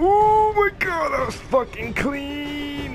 Oh my god, that was fucking clean!